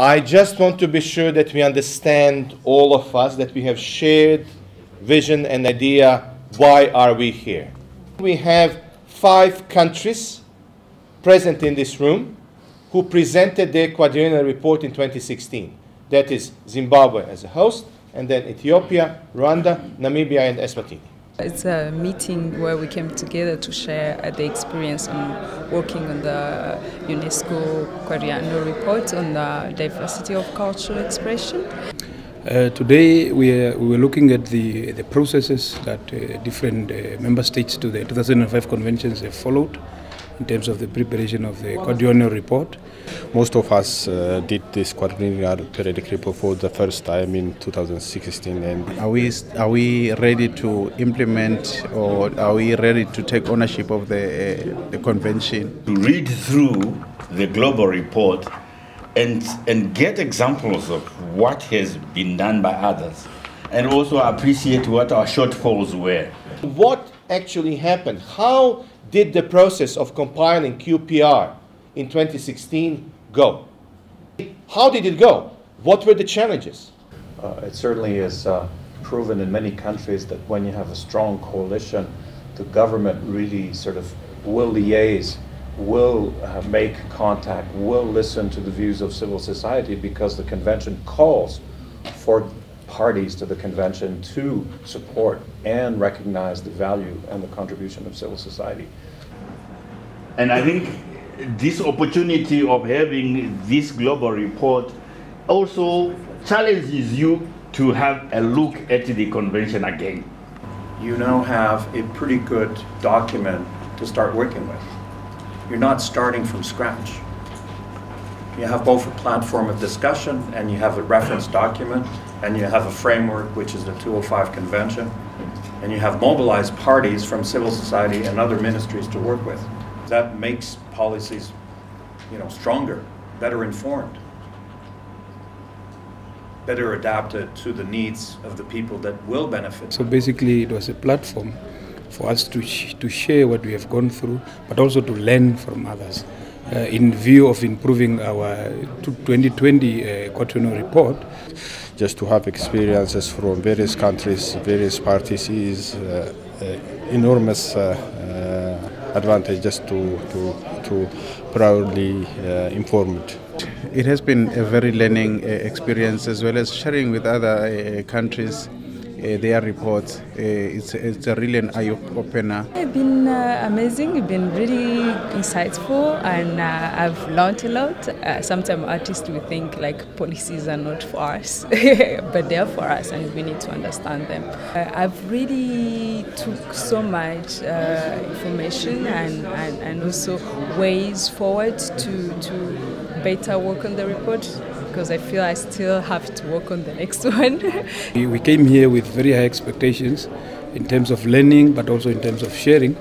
I just want to be sure that we understand, all of us, that we have shared vision and idea why are we here. We have five countries present in this room who presented their quadrennial report in 2016. That is Zimbabwe as a host, and then Ethiopia, Rwanda, Namibia, and Eswatini. It's a meeting where we came together to share the experience on working on the UNESCO quadrennial report on the diversity of cultural expression. Uh, today we, are, we were looking at the, the processes that uh, different uh, member states to the 2005 conventions have followed in terms of the preparation of the quadrennial report. Most of us uh, did this quadrennial periodic report for the first time in 2016. And are we are we ready to implement, or are we ready to take ownership of the uh, the convention? To read through the global report and and get examples of what has been done by others, and also appreciate what our shortfalls were. What actually happened? How did the process of compiling QPR in 2016 go? How did it go? What were the challenges? Uh, it certainly is uh, proven in many countries that when you have a strong coalition, the government really sort of will liaise, will uh, make contact, will listen to the views of civil society because the convention calls for parties to the convention to support and recognize the value and the contribution of civil society. And I think this opportunity of having this global report also challenges you to have a look at the convention again. You now have a pretty good document to start working with. You're not starting from scratch. You have both a platform of discussion and you have a reference document and you have a framework, which is the 205 Convention, and you have mobilized parties from civil society and other ministries to work with. That makes policies, you know, stronger, better informed, better adapted to the needs of the people that will benefit. So basically, it was a platform for us to, sh to share what we have gone through, but also to learn from others. Uh, in view of improving our 2020 uh, quadrennial report, just to have experiences from various countries, various parties is uh, uh enormous uh, uh, advantage just to, to, to proudly informed. It It has been a very learning experience as well as sharing with other countries uh, their reports. Uh, it's, it's a really an eye opener. It's been uh, amazing, it's been really insightful, and uh, I've learned a lot. Uh, sometimes artists we think like policies are not for us, but they're for us, and we need to understand them. I've really took so much information and, and, and also ways forward to, to better work on the report because I feel I still have to work on the next one. we came here with very high expectations in terms of learning but also in terms of sharing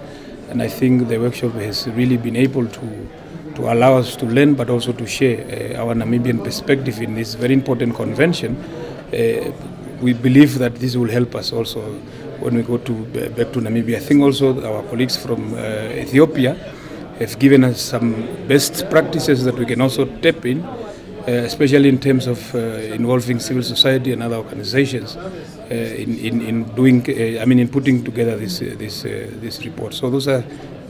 and I think the workshop has really been able to to allow us to learn but also to share uh, our Namibian perspective in this very important convention. Uh, we believe that this will help us also when we go to back to Namibia. I think also our colleagues from uh, Ethiopia have given us some best practices that we can also tap in uh, especially in terms of uh, involving civil society and other organizations uh, in, in, in doing, I mean, in putting together this, this, this report. So those are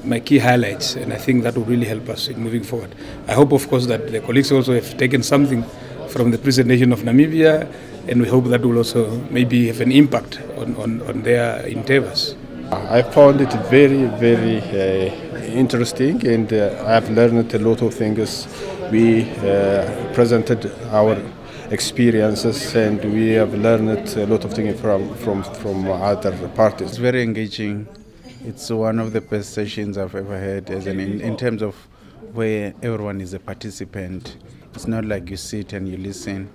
my key highlights, and I think that will really help us in moving forward. I hope, of course, that the colleagues also have taken something from the presentation of Namibia, and we hope that will also maybe have an impact on, on, on their endeavors. I found it very, very uh, interesting, and uh, I've learned a lot of things we uh, presented our experiences and we have learned a lot of things from, from, from other parties. It's very engaging. It's one of the best sessions I've ever had as an, in, in terms of where everyone is a participant. It's not like you sit and you listen.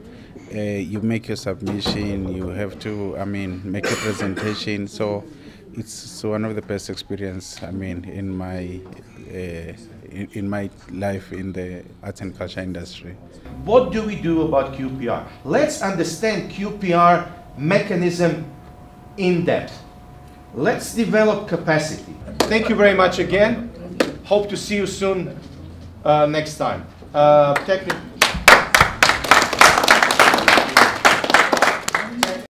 Uh, you make your submission, you have to, I mean, make a presentation. So it's one of the best experience, I mean, in my uh, in, in, my life in the arts and culture industry. What do we do about QPR? Let's understand QPR mechanism in depth. Let's develop capacity. Thank you very much again. Hope to see you soon uh, next time. Uh,